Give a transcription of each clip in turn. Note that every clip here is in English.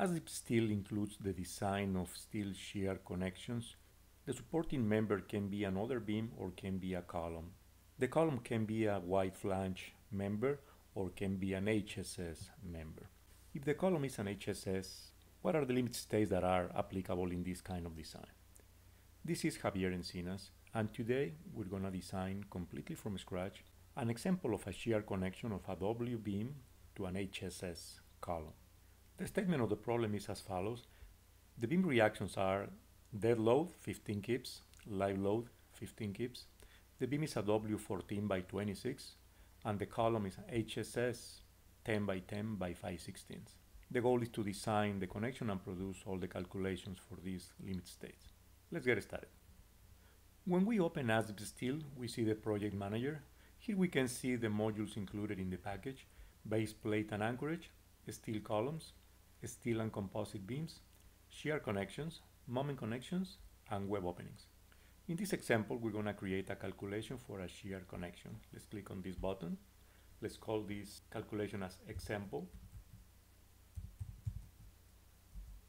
ASDIP steel includes the design of steel shear connections. The supporting member can be another beam or can be a column. The column can be a wide flange member or can be an HSS member. If the column is an HSS, what are the limit states that are applicable in this kind of design? This is Javier Encinas, and today we're going to design completely from scratch an example of a shear connection of a W beam to an HSS column. The statement of the problem is as follows. The beam reactions are dead load 15 kips, live load 15 kips. The beam is a W14 by 26 and the column is HSS 10 by 10 by 5 sixteenths. The goal is to design the connection and produce all the calculations for these limit states. Let's get started. When we open ASDIP Steel, we see the project manager. Here we can see the modules included in the package, base plate and anchorage, steel columns, steel and composite beams, shear connections, moment connections, and web openings. In this example, we're going to create a calculation for a shear connection. Let's click on this button. Let's call this calculation as example.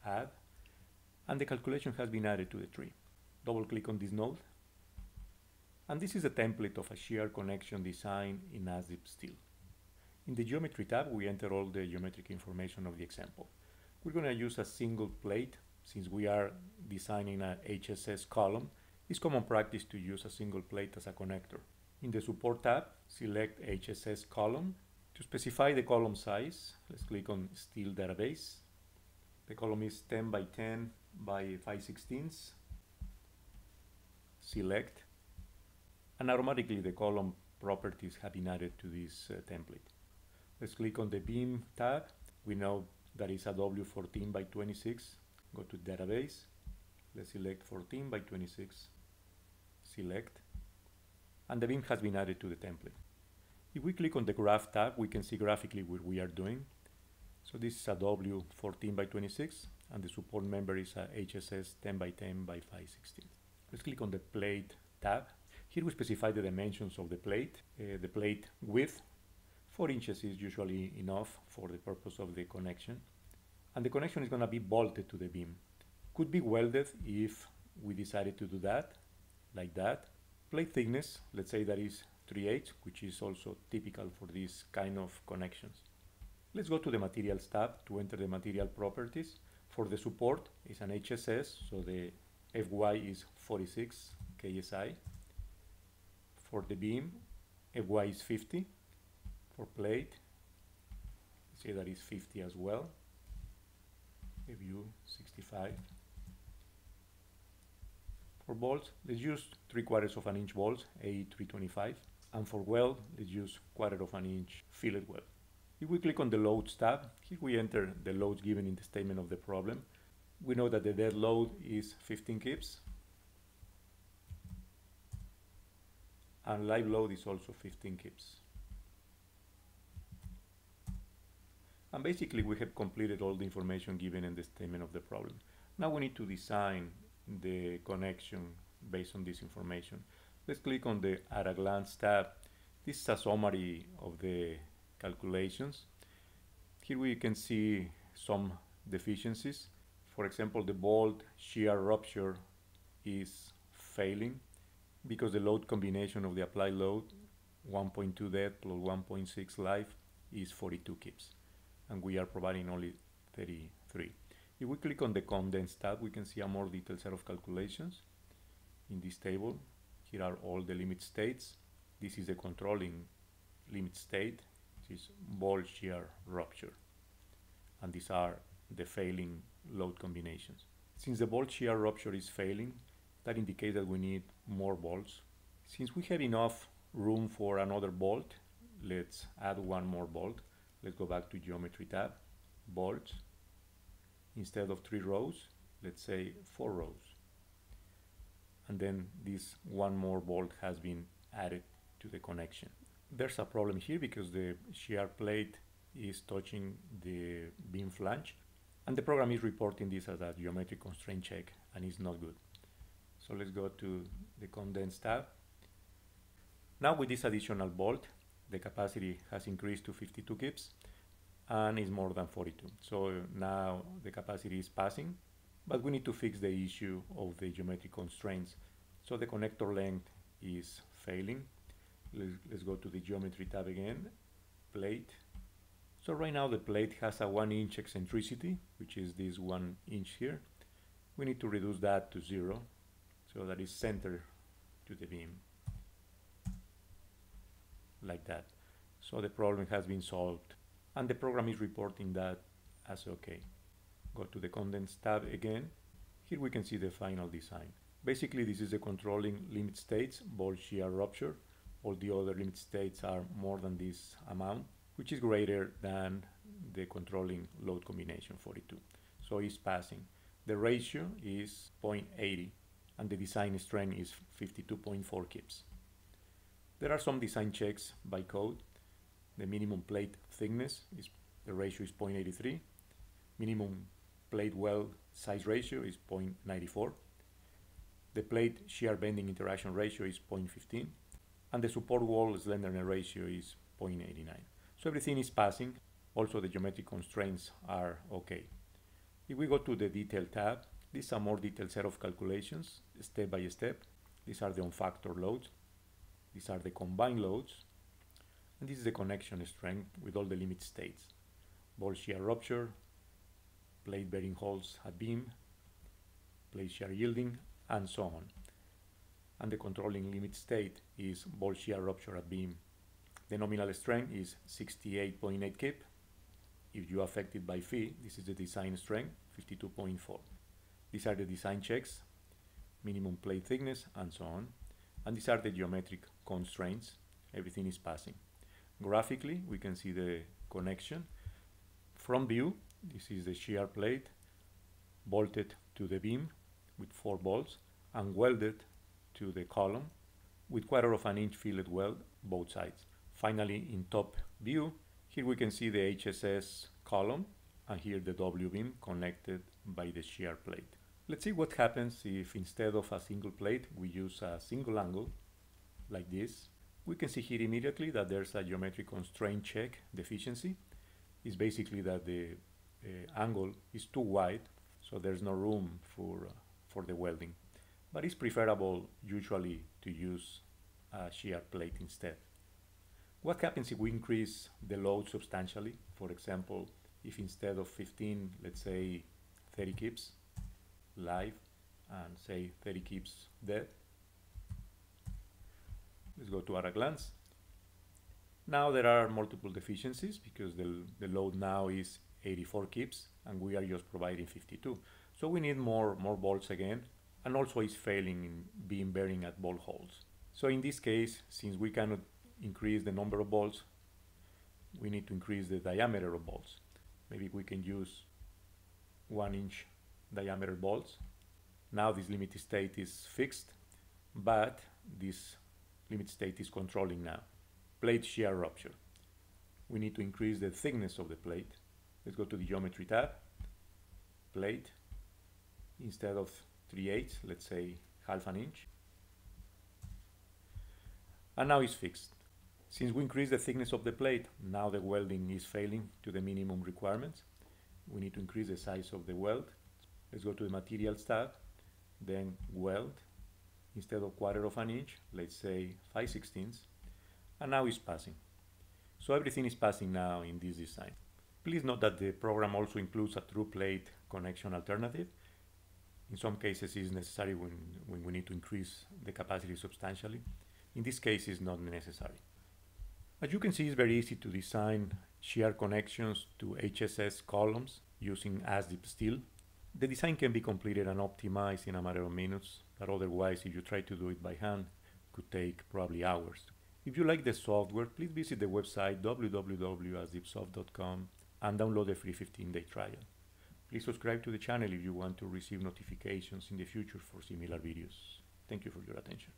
Add. And the calculation has been added to the tree. Double click on this node and this is a template of a shear connection design in ASDIP Steel. In the Geometry tab, we enter all the geometric information of the example. We're going to use a single plate. Since we are designing a HSS column, it's common practice to use a single plate as a connector. In the Support tab, select HSS column. To specify the column size, let's click on Steel Database. The column is 10 by 10 by 5 sixteenths. Select and automatically the column properties have been added to this uh, template. Let's click on the beam tab. We know that is a W14 by 26. Go to database. Let's select 14 by 26. Select. And the beam has been added to the template. If we click on the graph tab, we can see graphically what we are doing. So this is a W14 by 26 and the support member is a HSS 10 by 10 by 5 16. Let's click on the plate tab here we specify the dimensions of the plate. Uh, the plate width, 4 inches is usually enough for the purpose of the connection. And the connection is going to be bolted to the beam. Could be welded if we decided to do that, like that. Plate thickness, let's say that is 3 8 which is also typical for this kind of connections. Let's go to the materials tab to enter the material properties. For the support, it's an HSS, so the FY is 46 KSI. For the beam, FY is 50. For plate, say that is 50 as well. FU 65. For bolts, let's use 3 quarters of an inch bolts, A325. And for weld, let's use quarter of an inch fillet weld. If we click on the loads tab, here we enter the loads given in the statement of the problem. We know that the dead load is 15 kips and live load is also 15 kips. And basically we have completed all the information given in the statement of the problem. Now we need to design the connection based on this information. Let's click on the at a glance tab. This is a summary of the calculations. Here we can see some deficiencies. For example, the bolt shear rupture is failing because the load combination of the applied load 1.2 dead plus 1.6 live is 42 kips and we are providing only 33. If we click on the condensed tab we can see a more detailed set of calculations in this table. Here are all the limit states. This is the controlling limit state, which is bolt shear rupture. And these are the failing load combinations. Since the bolt shear rupture is failing, that indicates that we need more bolts. Since we have enough room for another bolt, let's add one more bolt. Let's go back to geometry tab, bolts. Instead of three rows, let's say four rows. And then this one more bolt has been added to the connection. There's a problem here because the shear plate is touching the beam flange and the program is reporting this as a geometric constraint check and it's not good. So let's go to the condensed tab. Now with this additional bolt, the capacity has increased to 52 kips and is more than 42. So now the capacity is passing, but we need to fix the issue of the geometric constraints. So the connector length is failing. Let's go to the geometry tab again, plate. So right now the plate has a one inch eccentricity, which is this one inch here. We need to reduce that to zero, so that is center to the beam, like that. So the problem has been solved, and the program is reporting that as okay. Go to the condensed tab again. Here we can see the final design. Basically, this is the controlling limit states, bolt shear rupture. All the other limit states are more than this amount, which is greater than the controlling load combination 42. So it's passing. The ratio is 0.80 and the design strength is 52.4 kips. There are some design checks by code. The minimum plate thickness is the ratio is 0.83. Minimum plate weld size ratio is 0.94. The plate shear bending interaction ratio is 0.15 and the support wall slenderness ratio is 0.89. So everything is passing. Also the geometric constraints are okay. If we go to the detail tab, this is a more detailed set of calculations, step by step. These are the on-factor loads. These are the combined loads. And this is the connection strength with all the limit states. Bolt shear rupture, plate bearing holes at beam, plate shear yielding, and so on. And the controlling limit state is bolt shear rupture at beam. The nominal strength is 68.8 kip. If you are affected by phi, this is the design strength, 52.4. These are the design checks, minimum plate thickness, and so on. And these are the geometric constraints. Everything is passing. Graphically, we can see the connection. From view, this is the shear plate bolted to the beam with four bolts and welded to the column with quarter of an inch fillet weld both sides. Finally, in top view, here we can see the HSS column and here the W-beam connected by the shear plate. Let's see what happens if instead of a single plate we use a single angle like this. We can see here immediately that there's a geometric constraint check deficiency. It's basically that the uh, angle is too wide so there's no room for, uh, for the welding. But it's preferable usually to use a shear plate instead. What happens if we increase the load substantially? For example, if instead of 15, let's say 30 kips live and say 30 kips dead. Let's go to at a glance. Now there are multiple deficiencies because the, the load now is 84 kips and we are just providing 52. So we need more, more bolts again and also it's failing in beam bearing at bolt holes. So in this case, since we cannot increase the number of bolts, we need to increase the diameter of bolts. Maybe we can use one inch diameter bolts. Now this limit state is fixed, but this limit state is controlling now. Plate shear rupture. We need to increase the thickness of the plate. Let's go to the geometry tab. Plate. Instead of 3 eighths, let's say half an inch. And now it's fixed. Since we increase the thickness of the plate, now the welding is failing to the minimum requirements. We need to increase the size of the weld. Let's go to the materials tab, then weld. Instead of quarter of an inch, let's say 5 sixteenths. And now it's passing. So everything is passing now in this design. Please note that the program also includes a through plate connection alternative. In some cases, it is necessary when, when we need to increase the capacity substantially. In this case, it's not necessary. As you can see, it's very easy to design shear connections to HSS columns using ASDIP steel. The design can be completed and optimized in a matter of minutes, but otherwise, if you try to do it by hand, could take probably hours. If you like the software, please visit the website www.asdipsoft.com and download the free 15-day trial. Please subscribe to the channel if you want to receive notifications in the future for similar videos. Thank you for your attention.